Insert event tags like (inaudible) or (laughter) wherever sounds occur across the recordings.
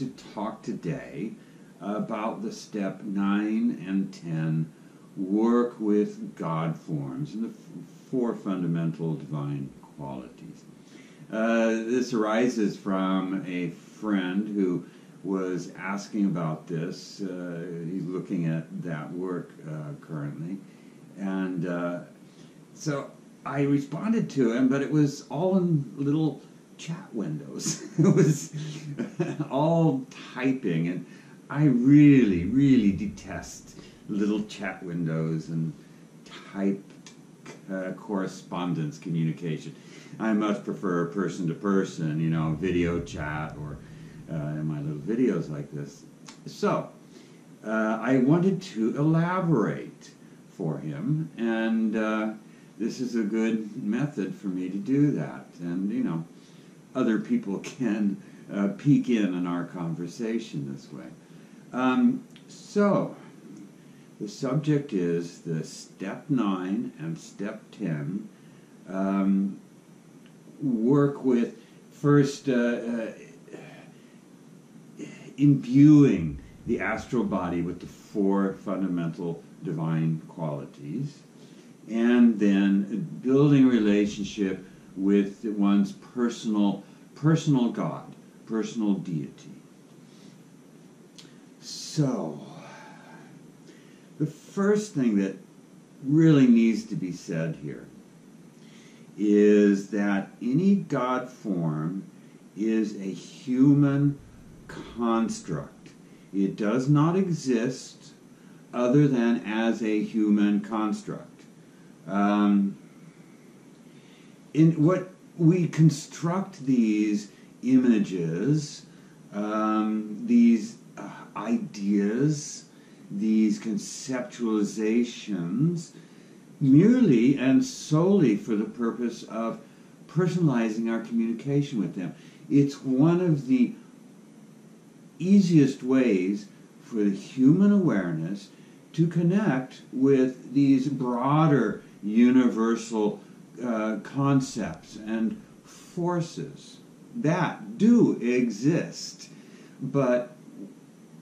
to talk today about the step 9 and 10 work with God forms and the four fundamental divine qualities. Uh, this arises from a friend who was asking about this. Uh, he's looking at that work uh, currently. And uh, so I responded to him, but it was all in little chat windows. (laughs) it was all typing, and I really, really detest little chat windows and type uh, correspondence communication. I much prefer person to person, you know, video chat or uh, in my little videos like this. So, uh, I wanted to elaborate for him, and uh, this is a good method for me to do that. And, you know, other people can uh, peek in on our conversation this way. Um, so, the subject is the step 9 and step 10 um, work with first uh, uh, imbuing the astral body with the four fundamental divine qualities and then building relationship with one's personal personal God, personal deity. So, the first thing that really needs to be said here is that any God form is a human construct. It does not exist other than as a human construct. Um, in what we construct these images, um, these uh, ideas, these conceptualizations, merely and solely for the purpose of personalizing our communication with them. It's one of the easiest ways for the human awareness to connect with these broader universal uh, concepts and forces that do exist, but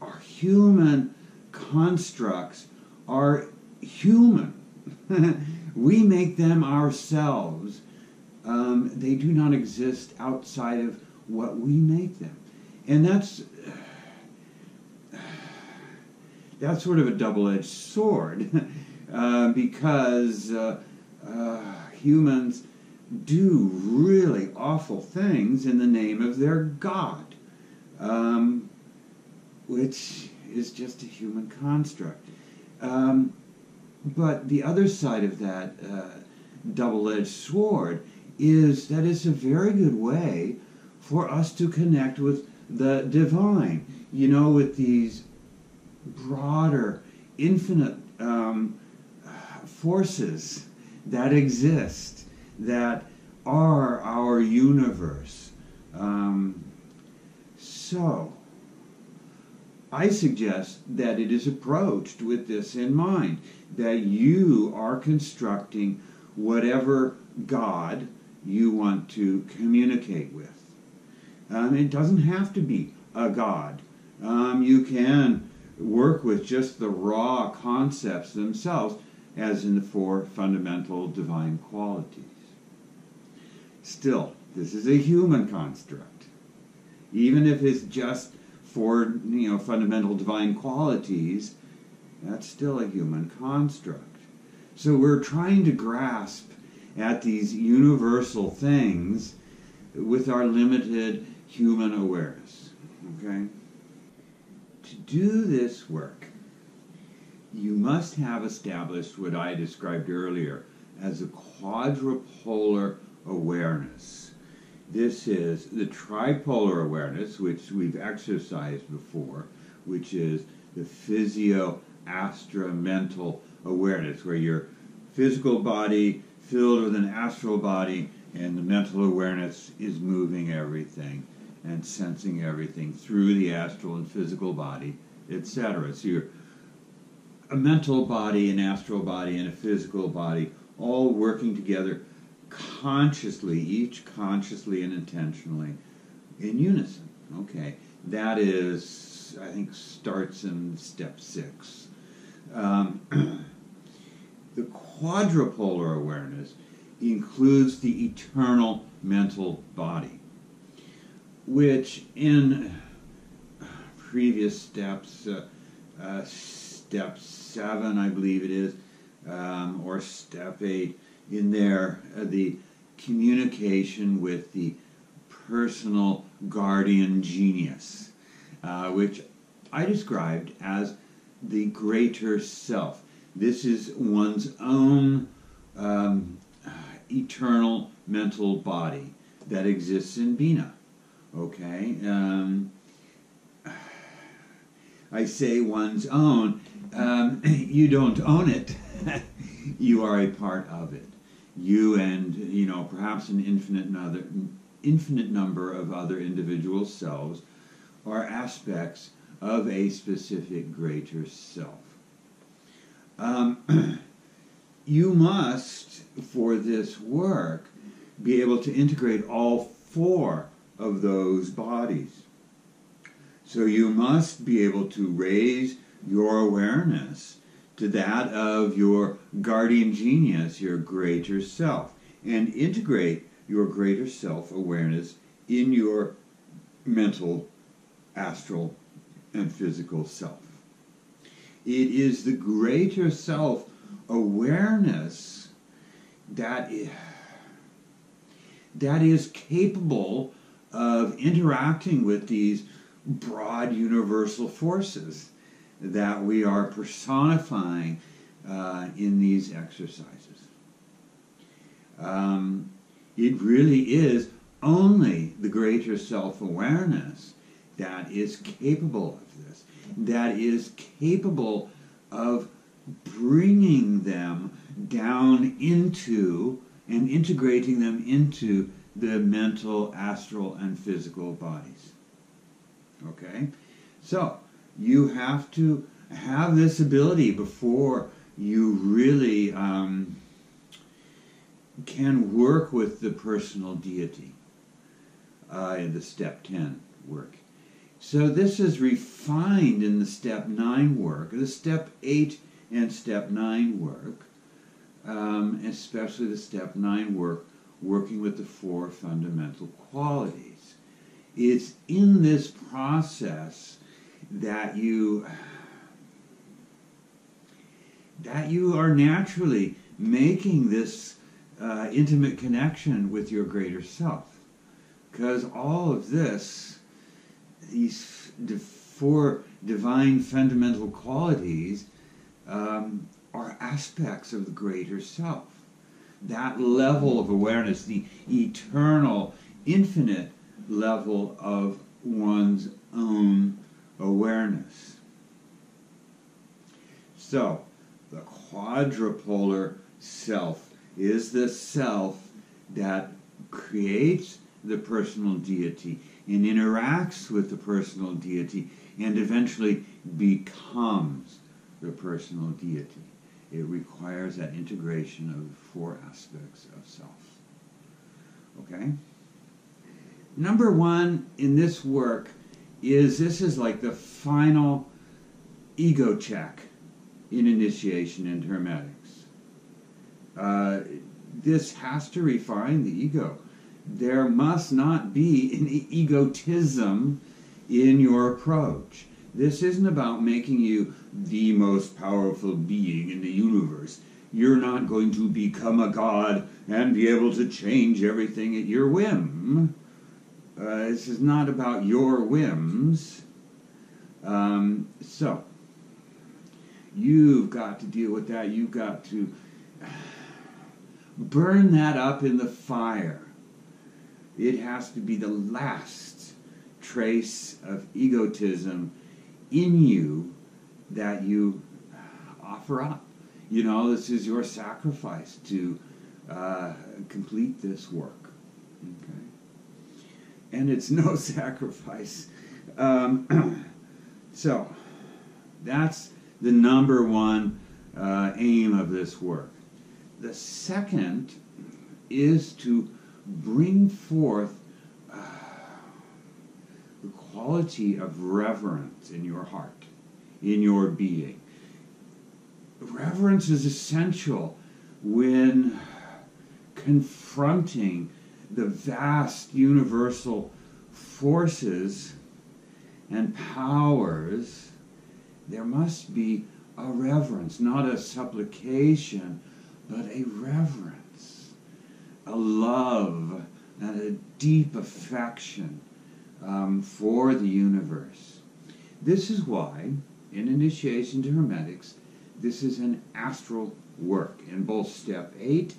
our human constructs are human. (laughs) we make them ourselves. Um, they do not exist outside of what we make them. And that's (sighs) that's sort of a double-edged sword (laughs) uh, because uh, uh, humans do really awful things in the name of their God, um, which is just a human construct. Um, but the other side of that uh, double-edged sword is that it's a very good way for us to connect with the divine. You know, with these broader, infinite um, forces that exist, that are our universe. Um, so, I suggest that it is approached with this in mind that you are constructing whatever God you want to communicate with. Um, it doesn't have to be a God. Um, you can work with just the raw concepts themselves, as in the four fundamental divine qualities. Still, this is a human construct. Even if it's just four you know, fundamental divine qualities, that's still a human construct. So we're trying to grasp at these universal things with our limited human awareness. Okay? To do this work, you must have established what I described earlier as a quadrupolar awareness. This is the tripolar awareness, which we've exercised before, which is the physio astra mental awareness, where your physical body filled with an astral body and the mental awareness is moving everything and sensing everything through the astral and physical body, etc. So you're a mental body, an astral body, and a physical body all working together consciously, each consciously and intentionally in unison. Okay, that is, I think, starts in step six. Um, (clears throat) the quadrupolar awareness includes the eternal mental body, which in previous steps, uh, uh, step seven, I believe it is, um, or step eight, in there, uh, the communication with the personal guardian genius, uh, which I described as the greater self. This is one's own um, eternal mental body that exists in Binah. Okay? Um, I say one's own. Um, (clears throat) you don't own it. (laughs) you are a part of it. You and you know perhaps an infinite other, infinite number of other individual selves are aspects of a specific greater self. Um, (clears throat) you must, for this work, be able to integrate all four of those bodies. So you must be able to raise your awareness to that of your guardian genius, your greater self, and integrate your greater self awareness in your mental, astral, and physical self. It is the greater self awareness that is, that is capable of interacting with these broad universal forces that we are personifying uh, in these exercises. Um, it really is only the greater self awareness that is capable of this, that is capable of bringing them down into and integrating them into the mental, astral, and physical bodies. Okay? So, you have to have this ability before you really um, can work with the personal deity uh, in the step 10 work. So this is refined in the step 9 work. The step 8 and step 9 work, um, especially the step 9 work, working with the four fundamental qualities. It's in this process that you that you are naturally making this uh, intimate connection with your greater self. Because all of this these four divine fundamental qualities um, are aspects of the greater self. That level of awareness the eternal infinite level of one's own awareness. So, the quadrupolar self is the self that creates the personal deity and interacts with the personal deity and eventually becomes the personal deity. It requires that integration of four aspects of self. Okay? Number one in this work is this is like the final ego check in initiation and hermetics. Uh, this has to refine the ego. There must not be an egotism in your approach. This isn't about making you the most powerful being in the universe. You're not going to become a god and be able to change everything at your whim. Uh, this is not about your whims. Um, so, you've got to deal with that. You've got to (sighs) burn that up in the fire. It has to be the last trace of egotism in you that you offer up. You know, this is your sacrifice to uh, complete this work. Okay and it's no (laughs) sacrifice. Um, (clears throat) so, that's the number one uh, aim of this work. The second is to bring forth uh, the quality of reverence in your heart, in your being. Reverence is essential when confronting the vast universal forces and powers, there must be a reverence, not a supplication, but a reverence, a love, and a deep affection um, for the universe. This is why, in Initiation to Hermetics, this is an astral work. In both step 8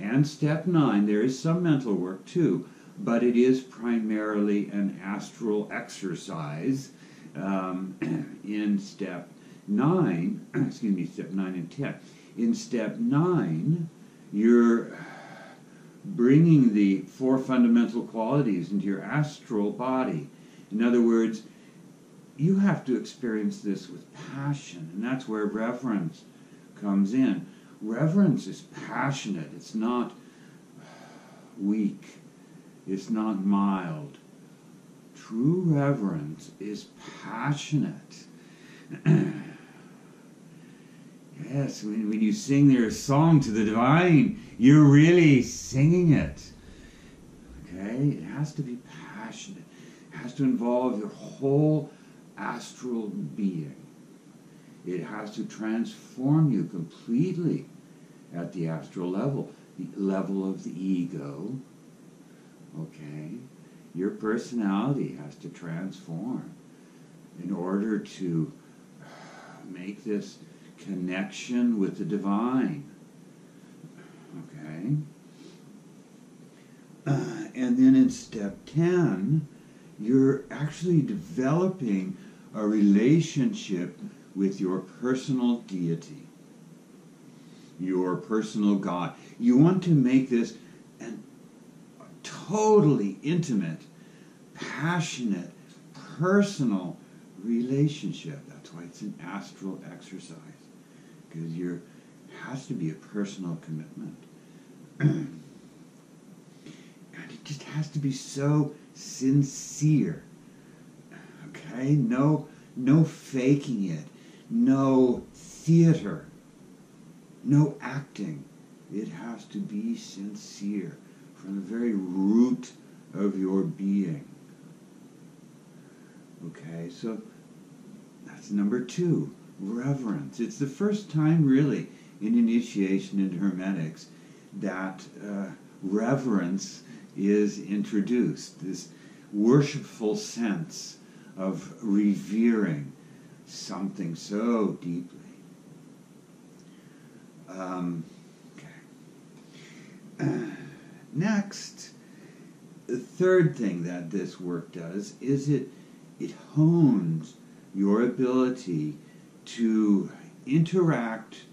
and step 9, there is some mental work too, but it is primarily an astral exercise um, (clears throat) in step 9, (clears throat) excuse me, step 9 and 10. In step 9, you're bringing the four fundamental qualities into your astral body. In other words, you have to experience this with passion, and that's where reverence comes in. Reverence is passionate, it's not uh, weak, it's not mild. True reverence is passionate. (clears throat) yes, when, when you sing their song to the divine, you're really singing it. Okay? It has to be passionate, it has to involve your whole astral being. It has to transform you completely at the astral level, the level of the ego. Okay? Your personality has to transform in order to make this connection with the divine. Okay? Uh, and then in step 10, you're actually developing a relationship with your personal deity, your personal God. You want to make this an totally intimate, passionate, personal relationship. That's why it's an astral exercise, because there has to be a personal commitment. (clears throat) and it just has to be so sincere. Okay? No no faking it. No theater. No acting. It has to be sincere from the very root of your being. Okay, so that's number two, reverence. It's the first time, really, in initiation into Hermetics that uh, reverence is introduced, this worshipful sense of revering something so deeply. Um, okay. (clears throat) Next, the third thing that this work does is it it hones your ability to interact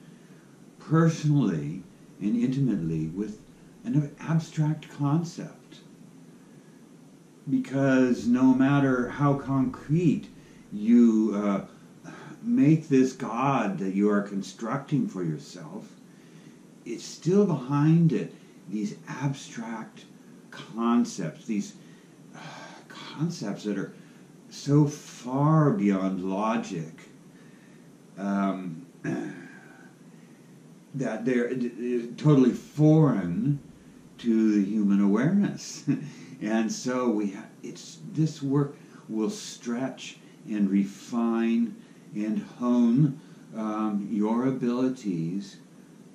personally and intimately with an abstract concept. Because no matter how concrete you uh, make this God that you are constructing for yourself, it's still behind it these abstract concepts, these uh, concepts that are so far beyond logic um, (clears throat) that they're totally foreign to the human awareness. (laughs) and so we ha- it's this work will stretch and refine and hone um, your abilities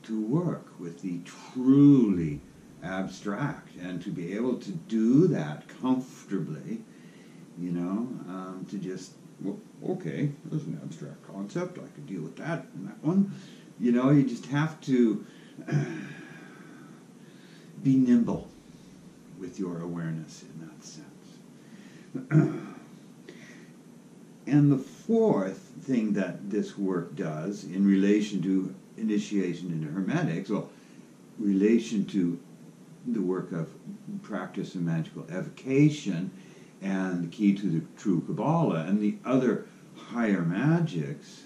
to work with the truly abstract and to be able to do that comfortably you know, um, to just, well, okay, there's an abstract concept, I could deal with that and that one. You know, you just have to (clears throat) be nimble with your awareness in that sense. (clears throat) and the fourth thing that this work does in relation to initiation into Hermetics, well, relation to the work of practice and magical evocation, and the key to the true Kabbalah and the other higher magics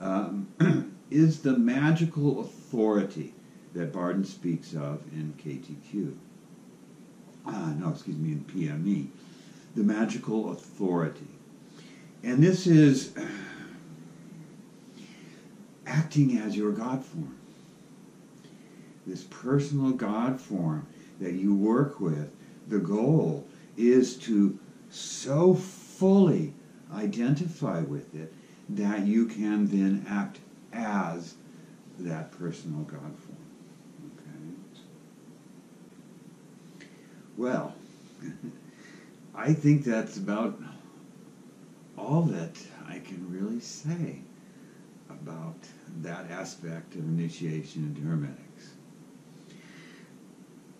um, (clears throat) is the magical authority that Bardon speaks of in KTQ. Uh, no, excuse me, in PME. The magical authority. And this is acting as your God form. This personal God form that you work with, the goal is to so fully identify with it that you can then act as that personal God form. Okay? Well, (laughs) I think that's about all that I can really say about that aspect of initiation into Hermetics.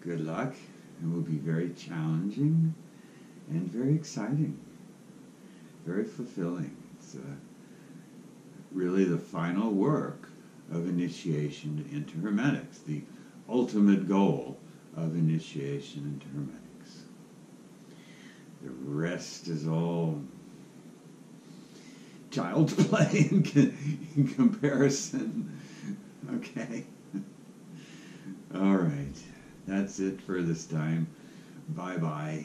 Good luck. It will be very challenging and very exciting, very fulfilling. It's uh, really the final work of initiation into Hermetics, the ultimate goal of initiation into Hermetics. The rest is all child's (laughs) play in, in comparison. Okay. All right. That's it for this time. Bye bye.